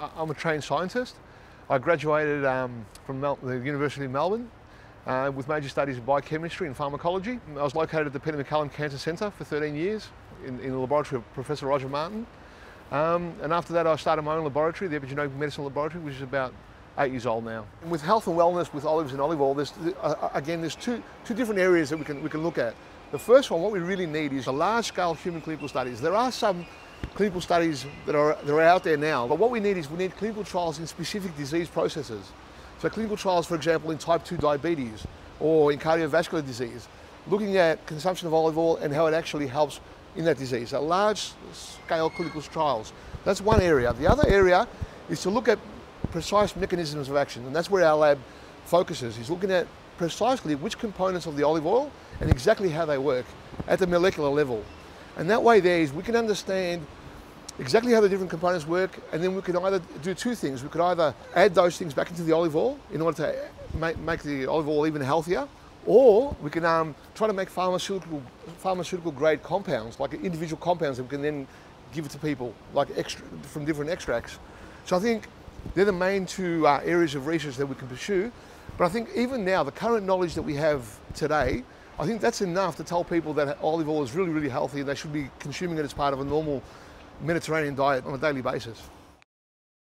I'm a trained scientist. I graduated um, from Mel the University of Melbourne uh, with major studies in biochemistry and pharmacology. I was located at the Peter MacCallum Cancer Centre for 13 years in, in, the laboratory of Professor Roger Martin. Um, and after that I started my own laboratory, the Epigenomic Medicine Laboratory, which is about eight years old now. With health and wellness with olives and olive oil, there's, uh, again, there's two, two different areas that we can, we can look at. The first one, what we really need is a large-scale human clinical studies. There are some clinical studies that are, that are out there now. But what we need is we need clinical trials in specific disease processes. So clinical trials, for example, in type 2 diabetes or in cardiovascular disease, looking at consumption of olive oil and how it actually helps in that disease. So large scale clinical trials. That's one area. The other area is to look at precise mechanisms of action, and that's where our lab focuses. Is looking at precisely which components of the olive oil and exactly how they work at the molecular level. And that way there is we can understand exactly how the different components work and then we can either do two things. We could either add those things back into the olive oil in order to make, make the olive oil even healthier or we can um, try to make pharmaceutical, pharmaceutical grade compounds, like individual compounds that we can then give it to people, like extra, from different extracts. So I think they're the main two uh, areas of research that we can pursue. But I think even now, the current knowledge that we have today I think that's enough to tell people that olive oil is really, really healthy and they should be consuming it as part of a normal Mediterranean diet on a daily basis.